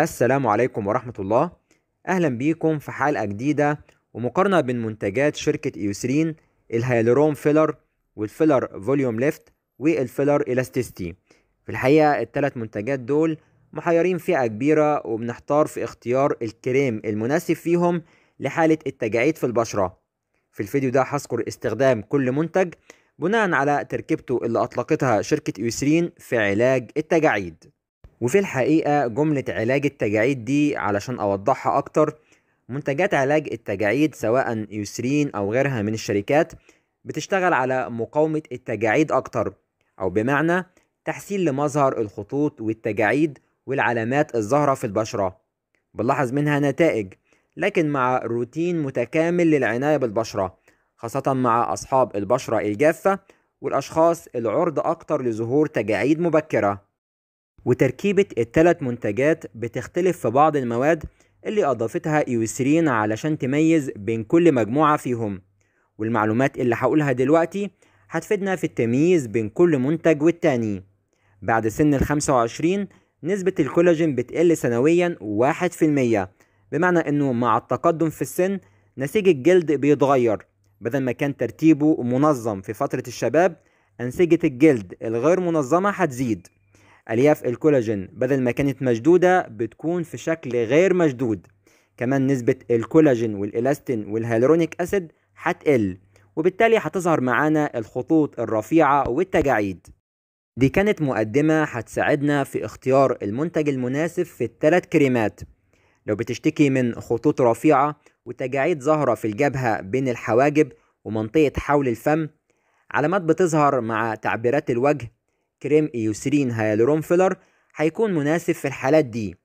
السلام عليكم ورحمة الله. أهلا بيكم في حلقة جديدة ومقارنة بين منتجات شركة Eucerin ال Hyaluron Filler وال Filler Volume Lift وال Filler Elasticity. في الحقيقة الثلاث منتجات دول محيرين فئة كبيرة وبنحتار في اختيار الكريم المناسب فيهم لحالة التجاعيد في البشرة. في الفيديو ده هذكر استخدام كل منتج بناء على تركيبته اللي أطلقتها شركة Eucerin في علاج التجاعيد. وفي الحقيقة جملة علاج التجاعيد دي علشان أوضحها أكتر منتجات علاج التجاعيد سواء يوسرين أو غيرها من الشركات بتشتغل على مقاومة التجاعيد أكتر أو بمعنى تحسين لمظهر الخطوط والتجاعيد والعلامات الظاهرة في البشرة. بنلاحظ منها نتائج لكن مع روتين متكامل للعناية بالبشرة خاصة مع أصحاب البشرة الجافة والأشخاص العرض أكتر لظهور تجاعيد مبكرة. وتركيبة التلات منتجات بتختلف في بعض المواد اللي أضافتها إيوسرين علشان تميز بين كل مجموعة فيهم. والمعلومات اللي هقولها دلوقتي هتفيدنا في التمييز بين كل منتج والتاني. بعد سن الخمسة وعشرين نسبة الكولاجين بتقل سنويا واحد في المية بمعنى إنه مع التقدم في السن نسيج الجلد بيتغير. بدل ما كان ترتيبه منظم في فترة الشباب أنسجة الجلد الغير منظمة هتزيد. ألياف الكولاجين بدل ما كانت مشدودة بتكون في شكل غير مشدود. كمان نسبة الكولاجين والإلاستين والهيالورونيك أسيد هتقل وبالتالي هتظهر معانا الخطوط الرفيعة والتجاعيد. دي كانت مقدمة هتساعدنا في اختيار المنتج المناسب في الثلاث كريمات. لو بتشتكي من خطوط رفيعة وتجاعيد ظاهرة في الجبهة بين الحواجب ومنطقة حول الفم علامات بتظهر مع تعبيرات الوجه كريم Eucerin Hyaluron Filler هيكون مناسب في الحالات دي.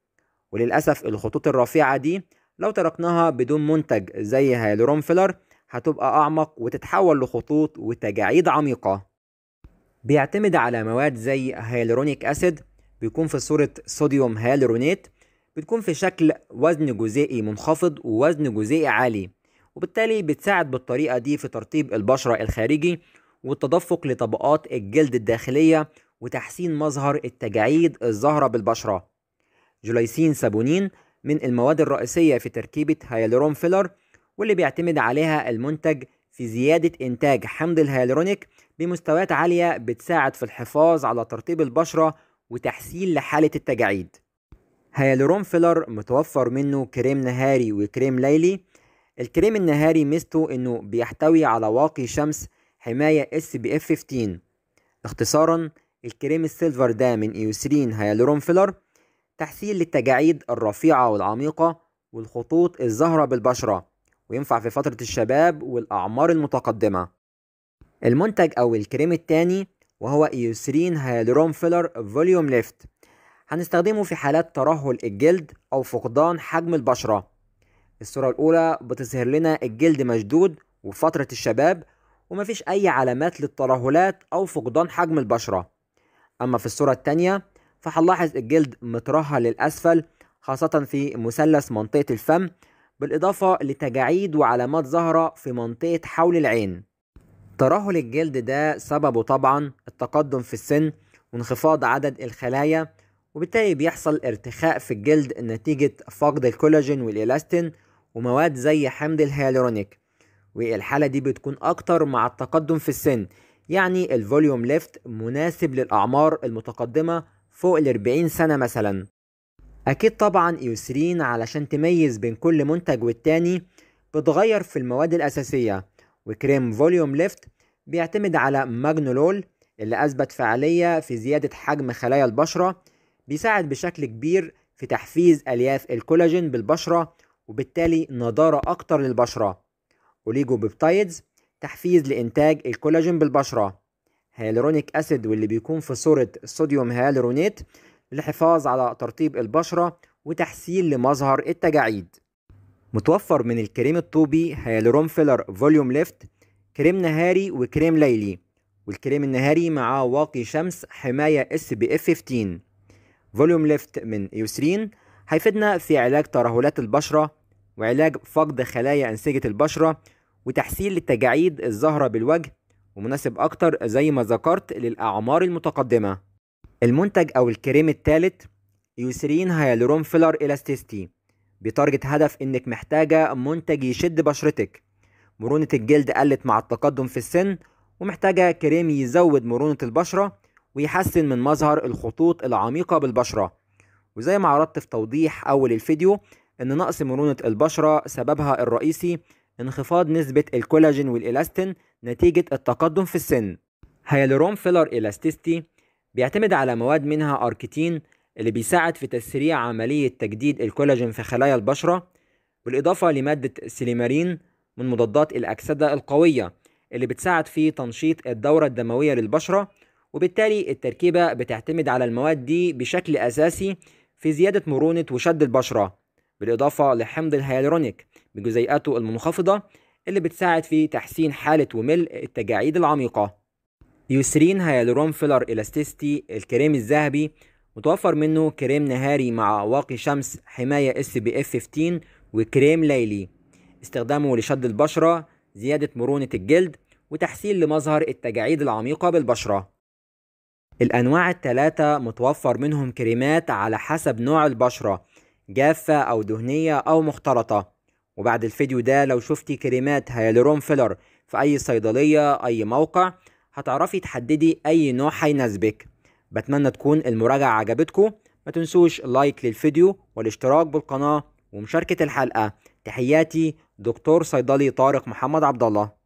وللأسف الخطوط الرفيعة دي لو تركناها بدون منتج زي Hyaluron Filler هتبقى أعمق وتتحول لخطوط وتجاعيد عميقة. بيعتمد على مواد زي hyaluronic acid بيكون في صورة sodium hyaluronate بتكون في شكل وزن جزيئي منخفض ووزن جزيئي عالي وبالتالي بتساعد بالطريقة دي في ترطيب البشرة الخارجي والتدفق لطبقات الجلد الداخلية وتحسين مظهر التجاعيد الظاهرة بالبشرة. glycine saponin من المواد الرئيسية في تركيبة Hyaluron Filler واللي بيعتمد عليها المنتج في زيادة إنتاج حمض الهيالورونيك بمستويات عالية بتساعد في الحفاظ على ترطيب البشرة وتحسين لحالة التجاعيد. Hyaluron Filler متوفر منه كريم نهاري وكريم ليلي. الكريم النهاري ميزته إنه بيحتوي على واقي شمس حماية SPF 15 اختصارا الكريم ال silver ده من Eucerin Hyaluron Filler تحسين للتجاعيد الرفيعة والعميقة والخطوط الظاهرة بالبشرة وينفع في فترة الشباب والأعمار المتقدمة. المنتج أو الكريم التاني وهو Eucerin Hyaluron Filler Volume Lift. هنستخدمه في حالات ترهل الجلد أو فقدان حجم البشرة. الصورة الأولى بتظهر لنا الجلد مشدود وفترة الشباب ومفيش أي علامات للترهلات أو فقدان حجم البشرة. أما في الصورة التانية فهنلاحظ الجلد مترهل للأسفل خاصة في مثلث منطقة الفم بالإضافة لتجاعيد وعلامات ظاهرة في منطقة حول العين. ترهل الجلد ده سببه طبعا التقدم في السن وانخفاض عدد الخلايا وبالتالي بيحصل ارتخاء في الجلد نتيجة فقد الكولاجين والإلاستين ومواد زي حمض الهيالورونيك. والحالة دي بتكون أكتر مع التقدم في السن. يعني ال Volume Lift مناسب للأعمار المتقدمة فوق الأربعين سنة مثلا. أكيد طبعا Eucerin علشان تميز بين كل منتج والتاني بتغير في المواد الأساسية وكريم Volume Lift بيعتمد على magnolol اللي أثبت فعالية في زيادة حجم خلايا البشرة بيساعد بشكل كبير في تحفيز ألياف الكولاجين بالبشرة وبالتالي نضارة أكتر للبشرة. oligo peptides تحفيز لإنتاج الكولاجين بالبشرة. hyaluronic acid واللي بيكون في صورة sodium hyaluronate للحفاظ على ترطيب البشرة وتحسين لمظهر التجاعيد. متوفر من الكريم الطوبي Hyaluron Filler Volume Lift كريم نهاري وكريم ليلي والكريم النهاري معاه واقي شمس حماية SPF 15 Volume Lift من Eucerin هيفيدنا في علاج ترهلات البشرة وعلاج فقد خلايا أنسجة البشرة وتحسين للتجاعيد الظاهرة بالوجه ومناسب أكتر زي ما ذكرت للأعمار المتقدمة. المنتج أو الكريم الثالث Eucerin Hyaluron Filler Elasticity ب target هدف إنك محتاجة منتج يشد بشرتك. مرونة الجلد قلت مع التقدم في السن ومحتاجة كريم يزود مرونة البشرة ويحسن من مظهر الخطوط العميقة بالبشرة. وزي ما عرضت في توضيح أول الفيديو إن نقص مرونة البشرة سببها الرئيسي انخفاض نسبة الكولاجين والإلاستين نتيجة التقدم في السن. Hyaluron Filler Elasticity بيعتمد على مواد منها Arctiin اللي بيساعد في تسريع عملية تجديد الكولاجين في خلايا البشرة بالإضافة لمادة Silymarin من مضادات الأكسدة القوية اللي بتساعد في تنشيط الدورة الدموية للبشرة وبالتالي التركيبة بتعتمد على المواد دي بشكل أساسي في زيادة مرونة وشد البشرة. بالإضافة لحمض الهيالورونيك بجزيئاته المنخفضة اللي بتساعد في تحسين حالة وملء التجاعيد العميقة. Eucerin Hyaluron Filler Elasticity الكريم الذهبي متوفر منه كريم نهاري مع واقي شمس حماية SPF 15 وكريم ليلي. استخدامه لشد البشرة زيادة مرونة الجلد وتحسين لمظهر التجاعيد العميقة بالبشرة. الأنواع الثلاثة متوفر منهم كريمات على حسب نوع البشرة جافة أو دهنية أو مختلطة. وبعد الفيديو ده لو شفتي كريمات Hyaluron Filler في أي صيدلية أي موقع هتعرفي تحددي أي نوع هيناسبك. بتمنى تكون المراجعة عجبتكم. ما تنسوش like للفيديو والاشتراك بالقناة ومشاركة الحلقة. تحياتي دكتور صيدلي طارق محمد عبد الله.